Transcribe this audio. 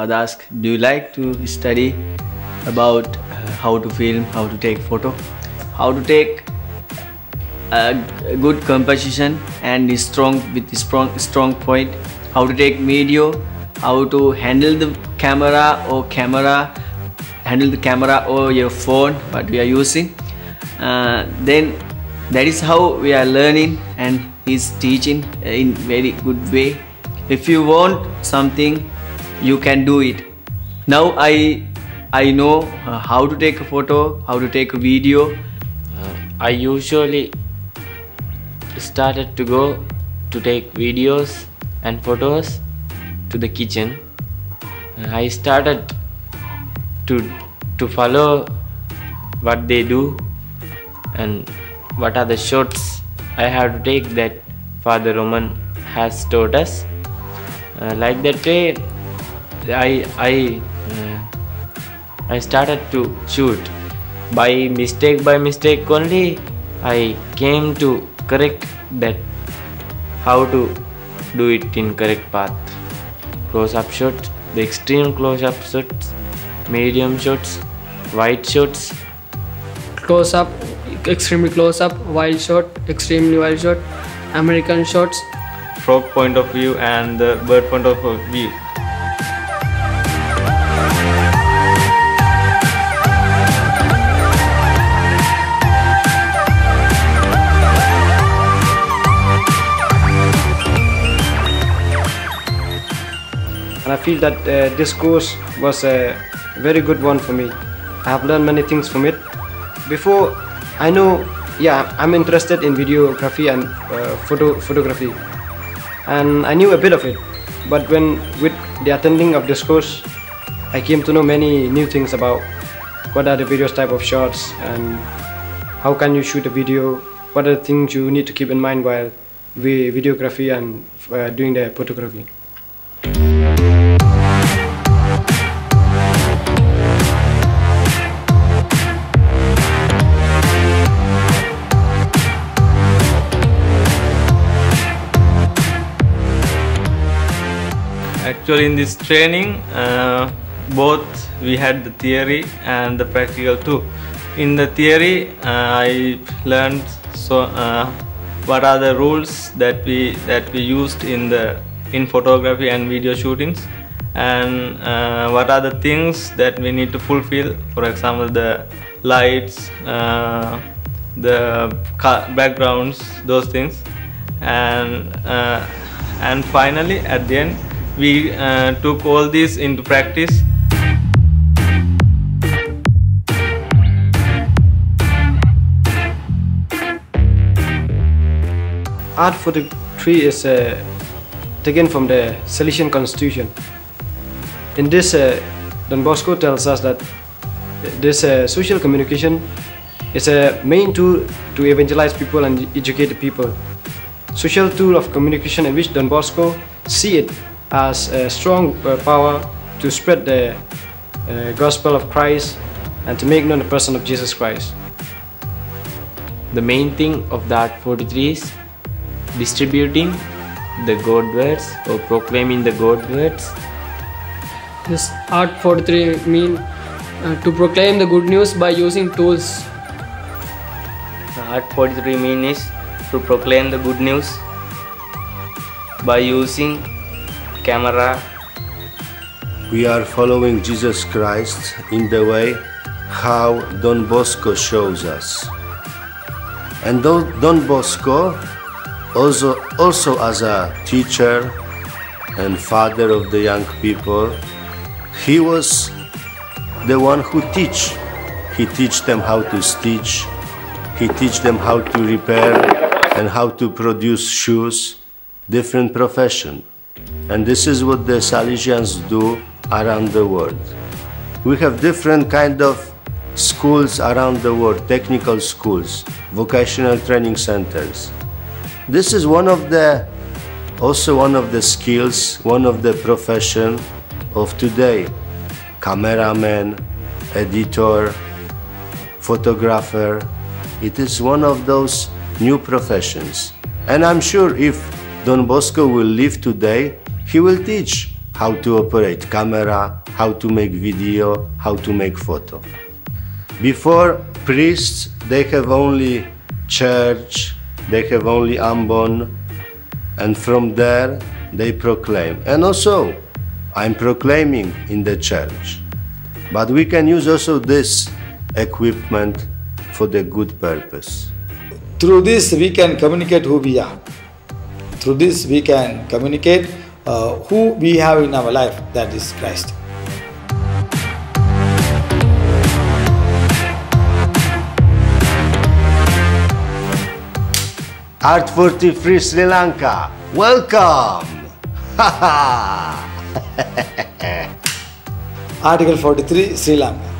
father asked, "Do you like to study about uh, how to film, how to take photo, how to take a good composition and strong with strong strong point, how to take video, how to handle the camera or camera, handle the camera or your phone what we are using." Uh, then that is how we are learning and he's teaching in very good way. If you want something you can do it now i i know uh, how to take a photo how to take a video Uh, I usually started to go to take videos and photos to the kitchen. Uh, I started to to follow what they do and what are the shots I have to take that Father Roman has taught us. Uh, like that way, I I uh, I started to shoot. By mistake, by mistake only, I came to correct that how to do it in correct path. Close up shots, the extreme close up shots, medium shots, wide shots, close up extremely close up wild shot extremely wild shot american shots frog point of view and the bird point of view. Feel that uh, this course was a very good one for me. I have learned many things from it. Before, I know, yeah, I'm interested in videography and uh, photo photography, and I knew a bit of it. But when with the attending of this course, I came to know many new things about what are the various type of shots and how can you shoot a video. What are the things you need to keep in mind while we videography and uh, doing the photography. Actually, in this training, uh, both we had the theory and the practical too. In the theory, uh, I learned so uh, what are the rules that we that we used in the in photography and video shootings, and uh, what are the things that we need to fulfill. For example, the lights, uh, the backgrounds, those things, and uh, and finally at the end we uh, took all this into practice Art 43 is uh, taken from the Salesian Constitution. In this, uh, Don Bosco tells us that this uh, social communication is a main tool to evangelize people and educate the people. Social tool of communication in which Don Bosco see it as a strong uh, power to spread the uh, gospel of Christ and to make known the person of Jesus Christ. The main thing of the Art 43 is distributing the God words or proclaiming the God words. this art 43 mean uh, to proclaim the good news by using tools The Art 43 mean is to proclaim the good news by using camera We are following Jesus Christ in the way how Don Bosco shows us. And Don Bosco, also, also as a teacher and father of the young people, he was the one who teach. He teach them how to stitch. He teach them how to repair and how to produce shoes, different profession. And this is what the Salesians do around the world. We have different kind of schools around the world, technical schools, vocational training centers. This is one of the also one of the skills, one of the profession of today. Cameraman, editor, photographer. It is one of those new professions. And I'm sure if Don Bosco will live today, he will teach how to operate camera, how to make video, how to make photo. Before priests, they have only church, they have only ambon, and from there they proclaim. And also, I'm proclaiming in the church. But we can use also this equipment for the good purpose. Through this, we can communicate who we are. Through this, we can communicate uh, who we have in our life, that is Christ. Art 43 Sri Lanka, welcome! Article 43, Sri Lanka.